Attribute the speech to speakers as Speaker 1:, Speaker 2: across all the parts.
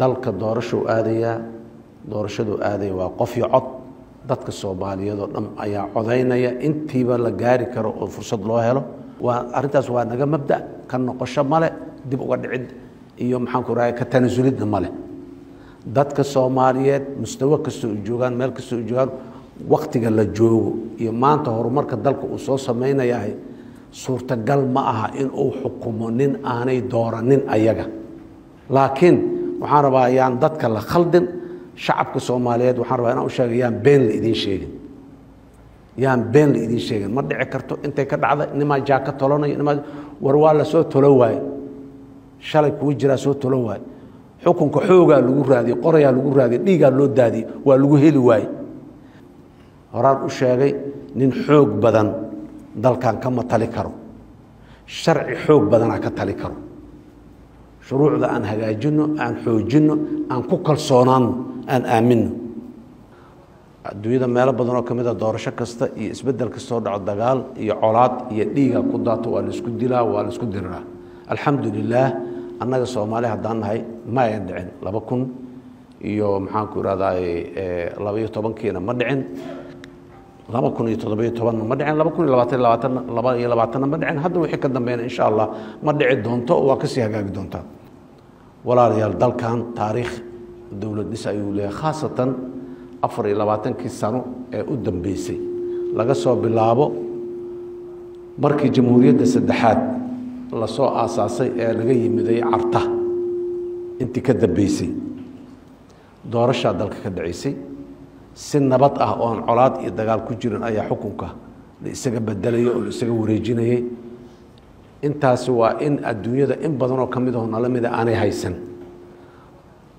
Speaker 1: dalka doorashou aadayaa doorashaduu aadaya waa qof iyo cod. Dadka soomaaliyeed oo dhan ayaa codaynaya. Intiiba la gaari karo oo fursad loo helo waa arrintaas waa naga mabda ka noqosho male dib uga dhicid iyo maxaanku rahay ka tanasulidna male dadka soomaaliyeed mustawo kastoo joogaan meel kastoo joogaan waktiga la joogo iyo maanta horumarka dalka uu soo samaynayahay suurtagal ma aha inuu xukumo nin aanay dooranin ayaga. Laakiin waxaan rabaa yaan dadka la khaldin shacabka soomaaliyeed waxaan rabaa inaan u sheega yaan been la idiin sheegin. Yaan been la idiin sheegin. Ma dhici karto intay ka dhacda nimaa jaaka tolanayo nimaa war waa la soo tolo waaye. Shalay kuwa jiraa soo tolo waaye. Xukunka xoogaa lagu raadiyey qorayaa lagu raadiyey dhiigaa loo daadiyey waa lagu heli waaye. Horaan u sheegay nin xoog badan dalkan kama tali karo. Sharci xoog badanaa ka tali karo shuruucda aan hagaajinno aan xoojinno aan ku kalsoonaanno aan aaminno. Adduunyada meelo badan oo ka mid a doorasho kasta iyo isbeddel kastoo dhaco dagaal iyo colaad iyo dhiiga ku daato waa la isku dilaa waa la isku diriraa alxamdu lilaah annaga soomaali haddaan nahay ma ayan dhicin. Laba kun iyo maxaanku irahdaay labaiyo tobankiina ma dhicin. Laba kun iyo toddobiyo tobanna ma dhicin. Laba kun iyo labaatan labaatan laba iyo labaatanna ma dhicin. Hadda wixii ka dambeeyna insha allah ma dhici doonto waa ka sii hagaagi doontaa walaalayaal dalkan taariikh dowlad dhis ayuu leeyahay khaasatan afar iyo labaatankii sano ee u dambeysay. Laga soo bilaabo markii jamhuuriyadda saddexaad la soo aasaasay ee laga yimiday carta intii ka dambeysay. Doorashaa dalka ka dhacaysay. Si nabad ah oo aan colaad iyo dagaal ku jirin ayaa xukunka la isaga bedelayay oo la isaga wareejinayay intaasi waa in adduunyada in badanoo ka mid aho nala mida aanay haysan.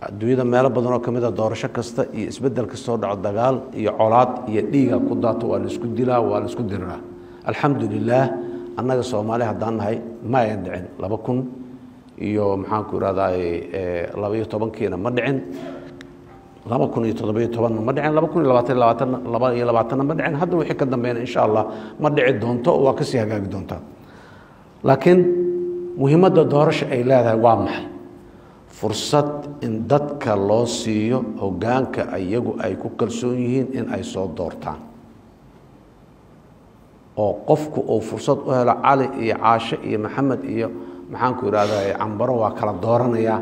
Speaker 1: Adduunyada meelo badanoo ka mid a doorasho kasta iyo isbeddel kastoo dhaco dagaal iyo colaad iyo dhiiga ku daato waa la isku dilaa waa la isku diriraa alxamdu lilaah annaga soomaali haddaan nahay ma ayan dhicin. Laba kun iyo maxaanku irahdaay labaiyo tobankiina ma dhicin. Laba kun iyo toddobiyo tobanna ma dhicin. Laba kun iyo labaatan labaatanna laba iyo labaatanna ma dhicin. Hadda wixii ka dambeeyna insha allah ma dhici doonto waa ka sii hagaagi doontaa laakiin muhiimadda doorasho ay leedahay waa maxay? Fursad in dadka loo siiyo hoggaanka iyagu ay ku kalsoon yihiin in ay soo doortaan. Oo qofku uu fursad u helo cali iyo caashe iyo maxamed iyo maxaanku ihahda cambaro waa kala dooranayaa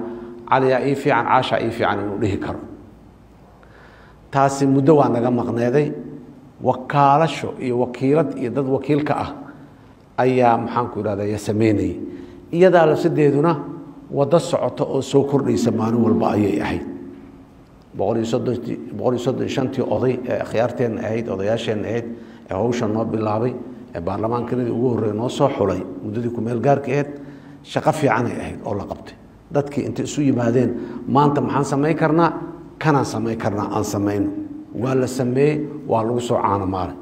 Speaker 1: caliyaa ii fiican caashaa ii fiican inuu dhihi karo. Taasi muddo waa naga maqneeday. Wakaalasho iyo wakiilad iyo dad wakiilka ah ayaa maxaanku ihahda ya sameynayay. Iyadaa lafsadeeduna waddo socoto oo soo kordhaysa maalin walba ayay ahayd. Boqol iyo soddon shantii oday ee akhyaarteenna ahayd odayaasheenna ahayd ee hawsha noo bilaabay ee baarlamaankanadii ugu horreeya noo soo xulay muddadii kumeel gaarka ahayd shaqo fiicanay ahayd oo la qabtay. Dadkii intay isu yimaadeen maanta maxaan samayn karnaa kanaan samayn karnaa aan samayno. Waa la sameeyey waa lagu soo caano maalay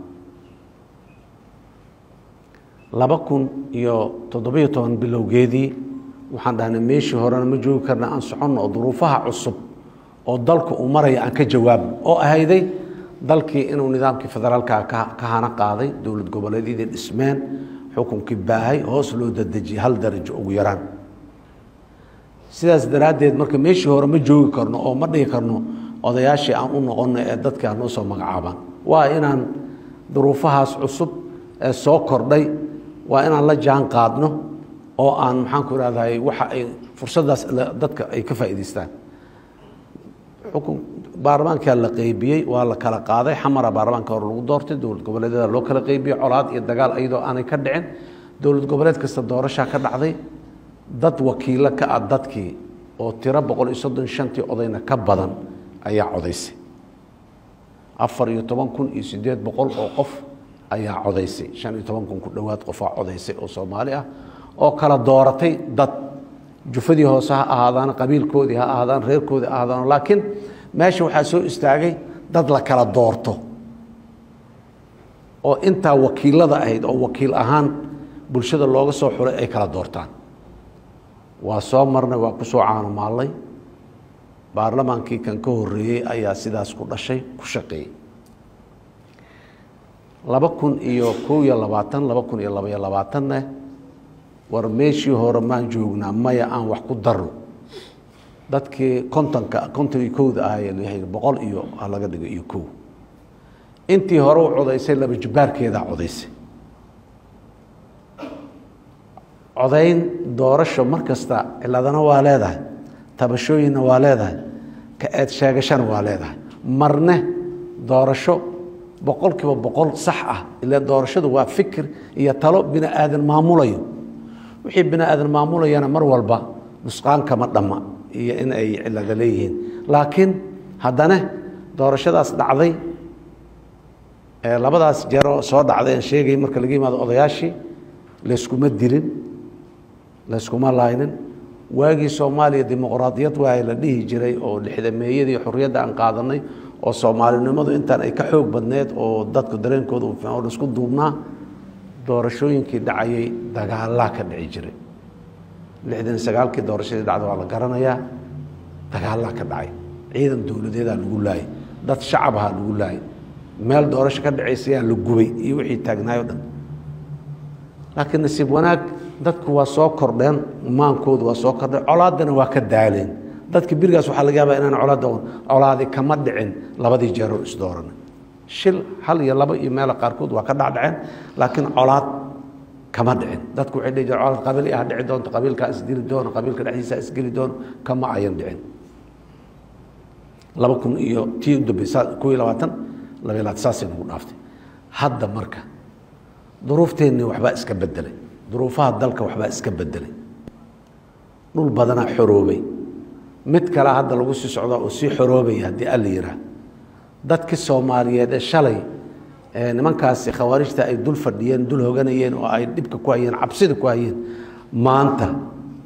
Speaker 1: laba kun iyo toddobiyo toban bilowgeedii waxaan dhahnay meeshii horena ma joogi karna aan soconno oo duruufaha cusub oo dalku uu maraya aan ka jawaabno oo ahayday dalkii inuu nidaamkii federaalka ka hana qaaday dowlad goboleedyadii dhismeen xukunkii baahay hoos loo dadejiyey hal darajo ugu yaraan. Sidaas daraaddeed marka meeshii hore ma joogi karno oo ma dhihi karno odayaashii aan u noqonno ee dadkii aan noo soo magacaabaan. Waa inaan duruufahaas cusub ee soo kordhay waa inaan la jaan qaadno oo aan maxaanku irahdahay waxa ay fursaddaas dadka ay ka faa'idaystaan xukun baarlamaankaa la qeybiyey waa la kala qaaday. Xamara baarlamaanka hore lagu doortay dowlad goboleedyada loo kala qeybiyey colaad iyo dagaal iyadoo aanay ka dhicin. Dowlad goboleed kasta doorashaa ka dhacday dad wakiilo ka ah dadkii oo tiro boqol iyo soddon shantii odayna ka badan ayaa codaysay. Afar iyo toban kun iyo siddeed boqol oo qof ayaa codaysay. Shan iyo toban kun ku dhowaad qofaa codaysay oo soomaali ah oo kala dooratay dad. Jufadii hoose ha ahaadaan qabiilkoodii ha ahaadaan reerkoodii ha ahaadaan laakiin meesha waxaa soo istaagay dad la kala doorto. Oo intaa wakiilada ahayd oo wakiil ahaan bulshada looga soo xulay ay kala doortaan. Waa soo marnay waa ku soo baarlamaankii kan ka horreeyey ayaa sidaas ku dhashay ku shaqeeyey laba kun iyo kow iyo labaatan laba kun iyo labaiyo labaatanne war meeshii hore maan joognaa maya aan wax ku darno dadkii kontonka konton iyo kowda leeyahay boqol iyo ha laga dhigo iyo kow intii hore u codaysay laba jibbaarkeedaa codaysay. Codayn doorasho mar kasta ciladana waa leedahay tabashooyinna waa leedahay ka eed sheegashana waa leedahay. Marne doorasho boqol kiiba boqol sax ah. Ila doorashadu waa fikir iyo talo bini aadan maamulayo. Wixii bini aadan maamulayana mar walba nusqaan kama dhamma iyo in ay cilada leeyihiin. Laakiin haddana doorashadaas dhacday labadaas jeeroo soo dhacday aan sheegay marka laga yimaado odayaashii layskuma dilin layskuma laynin waagii soomaaliya dimuqraadiyad waay la dhihi jiray oo lixdameeyadii xorriyadda aan qaadanay oo soomaalinimadu intaan ay ka xoog badneed oo dadku dareenkooda oo isku duubnaa doorashooyinkii dhacayay dagaalaa ka dhici jiray. Lixdan sagaalkii doorashadii dhacda waa la garanayaa dagaalaa ka dhacay. Ciidan dowladeedaa lagu laayay dad shacabahaa lagu laayay. Meel doorasho ka dhacaysayaa la gubay iyo wixii taagnaay o dhan. Laakiin nasiib wanaag dadku waa soo kordheen maankoodu waa soo kordheen colaaddana waa ka daaleen dadka birigaas waxaa laga yaabaa inaan colaadda colaadi kama dhicin labadii jeeroo isdooranay shil hal iyo laba iyo meela qaarkood waa ka dhacdhaceen laakiin colaad kama dhicin. Dadku waxay dhihi jireen colaad qabiil ah dhici doonto. Qabiilkaa isdili doono qabiilka dhexdiisa isgeli doono. Kama ayan dhicin. Laba kun iyo tii u dambaysa labaatan laba laad saasay nagu dhaaftay. Hadda marka duruufteenni waxbaa iska bedelay duruufaha dalka waxbaa iska bedelay dhul badanaa xoroobay mid kale hadda lagu sii socdaa oo sii xoroobaya haddii alla yihaah dadkii soomaaliyeed ee shalay nimankaasi khawaarijta ay dul fadhiyeen dul hoganayeen oo ay dhibka ku hayeen cabsida ku hayeen maanta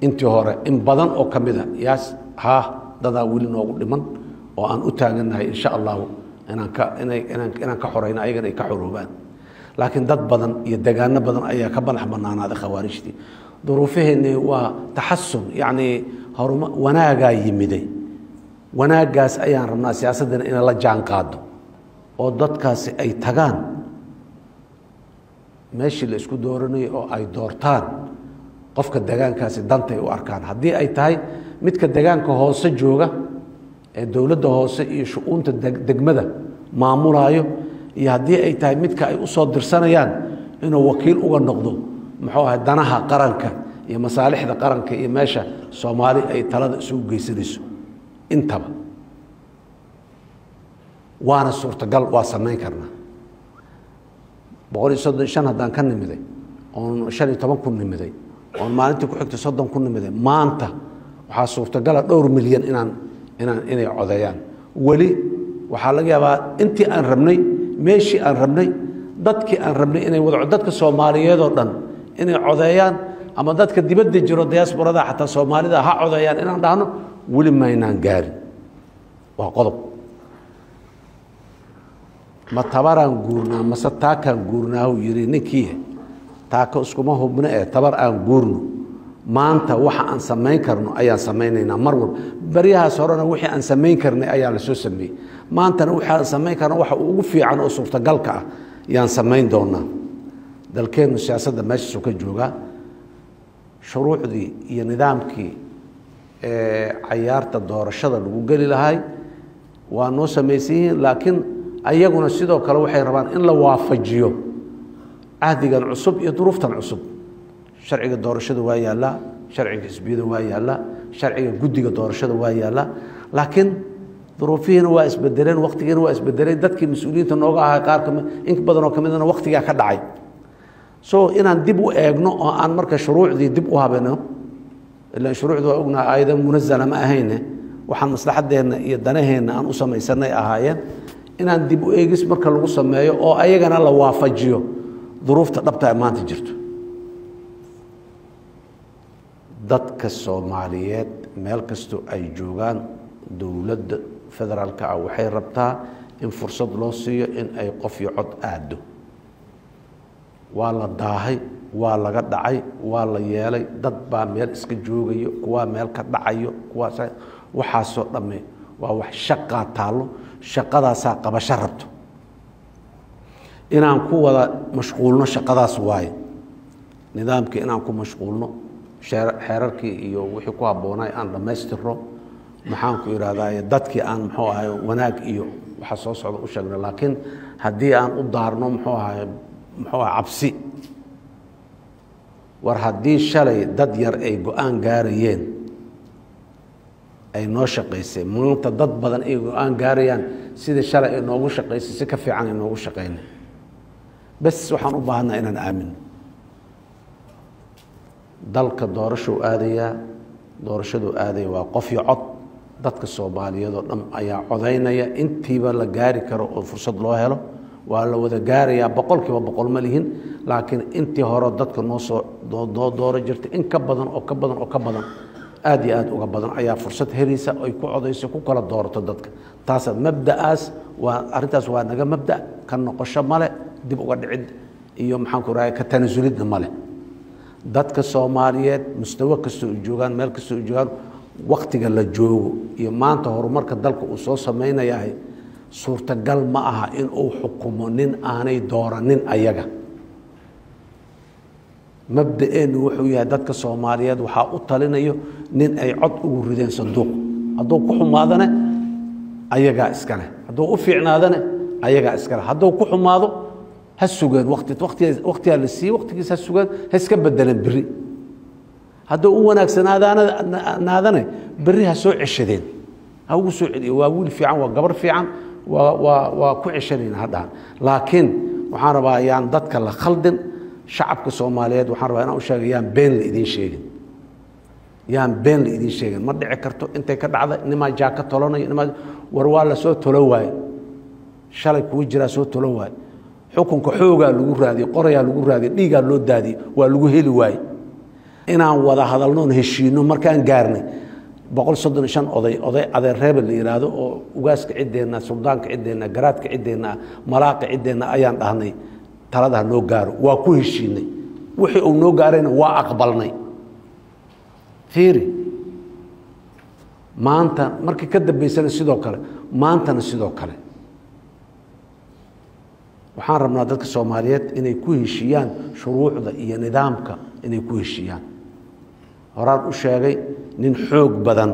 Speaker 1: intii hore in badan oo ka mid a yaas haa dadaa weli noogu dhiman oo aan u taagannahay insha allahu inaan ka inaan ka xorayno ayagana ay ka xoroobaan. Laakiin dad badan iyo degaano badan ayaa ka madax banaanaaday khawaarijtii. Duruufaheenni waa taxasun yacnii wanaagaa yimiday wanaaggaas ayaan rabnaa siyaasaddana inay la jaan qaado oo dadkaasi ay tagaan. Meeshii la isku dooranayo oo ay doortaan. Qofka degaankaasi dantay u arkaan. Haddii ay tahay midka degaanka hoose jooga ee dowladda hoose iyo shu-uunta degmada maamulaayo iyo haddii ay tahay midka ay u soo dirsanayaan inuu wakiil uga noqdo muxuu ahay danaha qaranka iyo masaalixda qaranka iyo meesha soomaali ay talada isugu geysanayso intaba. Waana suurtagal waa samayn karnaa boqol iyo soddon shan haddaan ka nimiday oon shan iyo toban ku nimiday oon maalintii ku xigtay soddon ku nimiday maanta waxaa suurtagala dhowr milyan inaan inaan inay codeeyaan. Weli waxaa laga yaabaa intii aan rabnay meeshii aan rabnay dadkii aan rabnay inay wada dadka soomaaliyeed oo dhan inay codeeyaan ama dadka dibadda jiro diasporada xataa soomaalida ha codeeyaan inaan dhahno weli maynaan gaarin. Waa qodob. Ma tabaraan guurnaa mase taakaan guurnaahu yidhi ninkii taako iskuma hubno ee tabar aan guurno. Maanta waxa aan samayn karno ayaan samaynaynaa mar walba. Baryahaas horena wixii aan samayn karnay ayaa la soo sameeyey. Maantana wixii aan samayn karno waxa ugu fiican oo suurtagalka ah yaan samayn doonaa. Dalkeennu siyaasadda meeshaasuu ka joogaa shuruucdii iyo nidaamkii cayaarta doorashada lagu geli lahay waa noo samaysan yihiin laakiin ayaguna sidoo kale waxay rabaan in la waafajiyo cahdigan cusub iyo duruuftan cusub. Sharciga doorashada waa yaallaa sharciga xisbiyada waa yaallaa sharciga guddiga doorashada waa yaallaa laakiin duruufihiina waa isbedeleen waktigiina waa isbedeleen dadkii mas'uuliyiinta nooga ahaa qaar in badan oo ka midna waktigaa ka dhacay so inaan dib u eegno oo aan marka shuruucdii dib u habeno ilaan shuruucdu waa ognaha aayada munazala ma ahayne. Waxaan maslaxadeenna iyo danaheenna aan u samaysanay ahaayeen. Inaan dib u eegis marka lagu sameeyo oo ayagana la waafajiyo duruufta dhabta ee maanta jirto. Dadka soomaaliyeed meel kastoo ay joogaan dowladda federaalka ah waxay rabtaa in fursad loo siiyo in ay qof iyo cod aado waa la daahay waa laga dhacay waa la yeelay. Dad baa meel iska joogayo kuwaa meel ka dhacayo kuwaas waxaasoo dhamme waa wax shaqaa taallo shaqadaasaa qabasho rabto inaan ku wada mashquulno shaqadaas waaye. Nidaamkii inaan ku mashquulno xeerarkii iyo wixii ku habboonay aan dhammaystirno maxaanku idhahdaa dadkii aan muxuu ahay wanaag iyo waxa soo socda u sheegna laakiin haddii aan u daarno muxuu ahay muxuu ahay cabsi. War haddii shalay dad yar ay go'aan gaarayeen ay noo shaqaysay maanta dad badan ay go'aan gaarayaan sidii shalay ay noogu shaqaysay si ka fiican ay noogu shaqaynay bes waxaan u baahanaa inaan aamino dalka doorashou aadayaa doorashaduu aadaya waa qof iyo cod. Dadka soomaaliyeed oo dhan ayaa codaynaya. Intiiba la gaari karo oo fursad loo helo waa la wada gaarayaa boqol kiiba boqol ma lihin laakiin intii hore dadka noo soo noo dooro jirtay in ka badan oo ka badan oo ka badan aad iyo aad uga badan. Ayaa fursad helaysa ay ku codayso ku kala doorato dadka. Taasa mabda'aas waa arrintaas waa naga mabda ka noqosho male dib uga dhicid iyo maxaanku rahay ka tanasulidna male dadka soomaaliyeed mustawo kastoo u joogaan meel kastoo u joogaan waktiga la joogo iyo maanta horumarka dalka uu soo samaynayahay suurtagal ma aha in uu xukumo nin aanay dooranin ayaga. Mabda-eennu wuxuu yahay dadka soomaaliyeed waxaa u talinayo nin ay cod ugu rideen sanduuq. Hadduu ku xumaadane ayagaa iskale hadduu u fiicnaadane ayagaa iskale hadduu ku xumaado ha sugeen wati waktigaa la siiyey waktigiis ha sugeen ha iska bedeleen beri hadduu u wanaagsanaadane beri ha soo ceshadeen. Ha ugu soo celiyo waa wiil fiican waa gabar fiican waa ku ceshanayna hadhahan laakiin waxaan rabaa yaan dadka la khaldin shacabka soomaaliyeed waxaan rabaa inaan u sheega yaan been la idiin sheegin. Yaan been la idiin sheegin. Ma dhici karto intay ka dhacda nimaa jaaka tolanayo nimaa war waa la soo tolo waaye. Shalay kuwa jiraa soo tolo waaye. Xukunka xoogaa lagu raadiyey qorayaa lagu raadiyey dhiigaa loo daadiyey waa lagu heli waaye. Inaan wada hadalnoon heshiino markaan gaarnay boqol soddon shan oday oday adeer reebel la yidhaahdo oo ugaaska ciddeenna suldaanka ciddeenna garaadka ciddeenna malaaqa ciddeenna ayaan dhahnay taladaha noo gaaro waa ku heshiinay. Wixii uu noo gaarayna waa aqbalnay. Fiiri maanta markii ka dambaysana sidoo kale maantana sidoo kale. Waxaan rabnaa dadka soomaaliyeed inay ku heshiiyaan shuruucda iyo nidaamka inay ku heshiiyaan horaan u sheegay nin xoog badan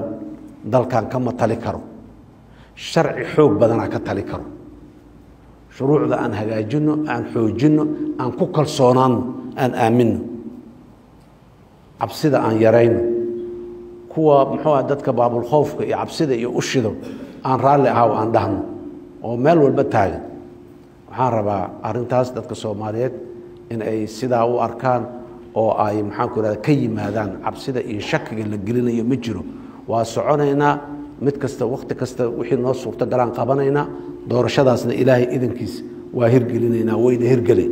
Speaker 1: dalkan kama tali karo. Sharci xoog badanaa ka tali karo. Shuruucda aan hagaajinno aan xoojinno aan ku kalsoonaanno aan aaminno. Cabsida aan yarayno. Kuwa muxuuah dadka baabulkhoofka iyo cabsida iyo ushido aan raalli ahaw aan dhahno oo meel walba taagan. Waxaan rabaa arrintaas dadka soomaaliyeed in ay sidaa u arkaan oo ay maxaanku irahda ka yimaadaan cabsida iyo shakiga la gelinayo ma jiro. Waa soconaynaa mid kasta wakhti kasta wixii noo suurto galaan qabanaynaa doorashadaasna ilaahay idankiis waa hirgelinaynaa wayna hirgeleen